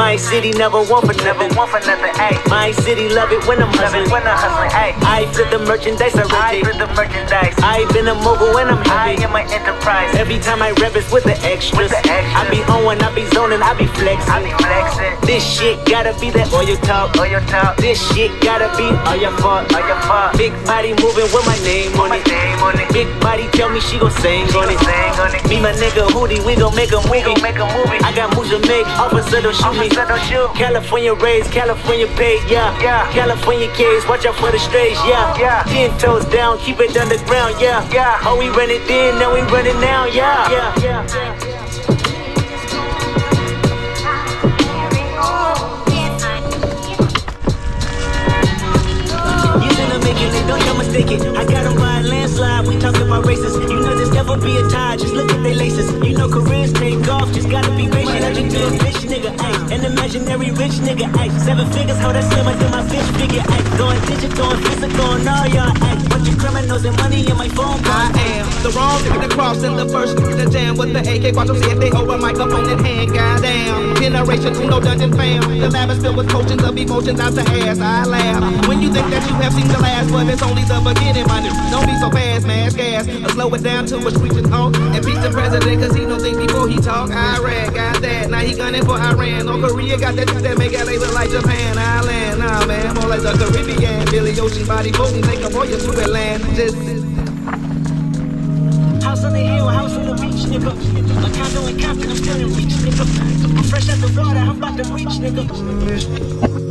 My city never want for Never nothing. want for nothing, ayy. My city love it when I'm hustling. when I'm hustling. I flip the merchandise I I rotate. flip the merchandise. I been a mogul when I'm I heavy. am an enterprise. Every time I rap it's with the extras. With the extras. I be on one, I be zoning, I be flexing. I be flexing. This shit gotta be that oil talk. Your top, This shit gotta be all your fault. on your fuck. Big body moving with my name on it. name on it. Big body tell me she gon' sing She on it. sing on it. Me my nigga Hootie, we gon' make a We movie. gon' make a movie. I got moves to make, officer don't shoot me. Officer don't shoot. California raised, California paid, yeah. Yeah. California kids, watch out for the strays, yeah. Yeah. Ten toes down, keep it underground, yeah. Yeah. Oh, we run it then, now we run it now, yeah. Yeah. yeah. You in the making it, don't y'all mistake it. I got 'em by a landslide, we talking about races. You know this never be a tie, just look at they laces. You know careers take off, just gotta be patient. Be a bitch nigga, ayy. An imaginary rich nigga, ayy. Seven figures, how that slim, I my bitch figure. Going digital and physical and all y'all, ayy. Bunch of criminals and money in my phone, I am the wrong nigga to cross and the first nigga to jam with the AK. Watch them see if they hold a microphone in hand. Goddamn, generation Uno dungeon fam. The lab is filled with potions of emotions out the ass. I laugh when you think that you have seen the last, but it's only the beginning, my new. Don't be so fast, mash gas. Or slow it down to a screeching halt. And beat the president, cause he don't think before he talk. I got gunning for Iran. North Korea got that that make LA look like Japan. Island, nah man, more like the Caribbean. Billy Ocean body floating, take a voyage to Atlantis. House on the hill, house on the beach, nigga. A condo in Compton, I'm still in reach, nigga. I'm fresh out the water, I'm about to reach, nigga.